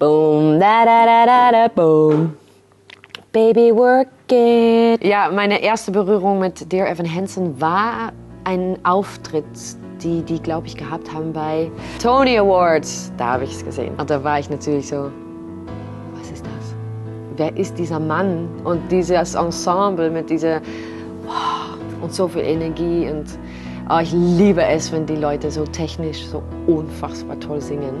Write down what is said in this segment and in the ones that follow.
Boom, da da da da da boom. Baby work it. Ja, meine erste Berührung mit Dear Evan Hansen war ein Auftritt, die die, glaube ich, gehabt haben bei Tony Awards. Da habe ich es gesehen. Und da war ich natürlich so, was ist das? Wer ist dieser Mann? Und dieses Ensemble mit dieser und so viel Energie und oh, ich liebe es, wenn die Leute so technisch so unfassbar toll singen.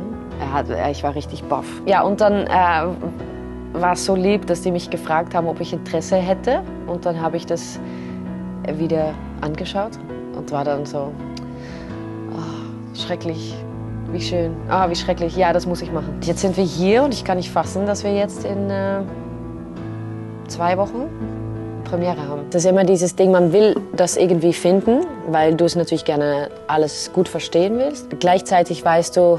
Hat, ich war richtig baff. Ja, und dann äh, war es so lieb, dass die mich gefragt haben, ob ich Interesse hätte. Und dann habe ich das wieder angeschaut und war dann so, oh, schrecklich, wie schön, ah, wie schrecklich, ja, das muss ich machen. Jetzt sind wir hier und ich kann nicht fassen, dass wir jetzt in äh, zwei Wochen Premiere haben. Das ist immer dieses Ding, man will das irgendwie finden, weil du es natürlich gerne alles gut verstehen willst. Gleichzeitig weißt du,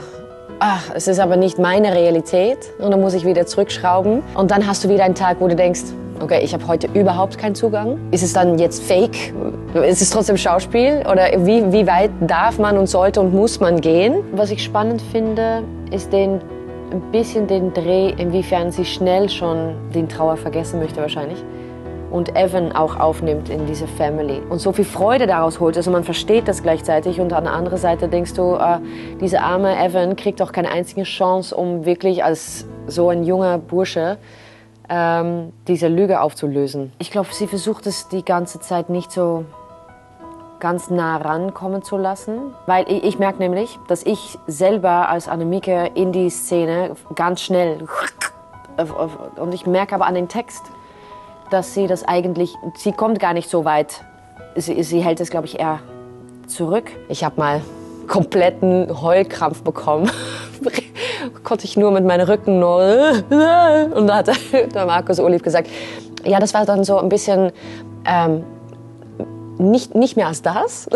ach, es ist aber nicht meine Realität und dann muss ich wieder zurückschrauben. Und dann hast du wieder einen Tag, wo du denkst, okay, ich habe heute überhaupt keinen Zugang. Ist es dann jetzt fake? Ist es trotzdem Schauspiel? Oder wie, wie weit darf man und sollte und muss man gehen? Was ich spannend finde, ist den, ein bisschen den Dreh, inwiefern sie schnell schon den Trauer vergessen möchte wahrscheinlich und Evan auch aufnimmt in diese Family und so viel Freude daraus holt. Also man versteht das gleichzeitig und an der anderen Seite denkst du, äh, dieser arme Evan kriegt auch keine einzige Chance, um wirklich als so ein junger Bursche ähm, diese Lüge aufzulösen. Ich glaube, sie versucht es die ganze Zeit nicht so ganz nah rankommen zu lassen, weil ich, ich merke nämlich, dass ich selber als Annemieke in die Szene ganz schnell und ich merke aber an den Text, dass sie das eigentlich, sie kommt gar nicht so weit. Sie, sie hält es, glaube ich, eher zurück. Ich habe mal kompletten Heulkrampf bekommen. Konnte ich nur mit meinem Rücken nur. Und da hat der Markus Oliv gesagt, ja, das war dann so ein bisschen ähm, nicht, nicht mehr als das.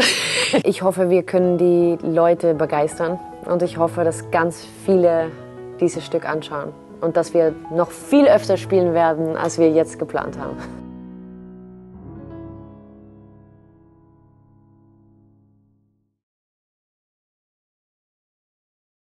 Ich hoffe, wir können die Leute begeistern und ich hoffe, dass ganz viele dieses Stück anschauen und dass wir noch viel öfter spielen werden, als wir jetzt geplant haben.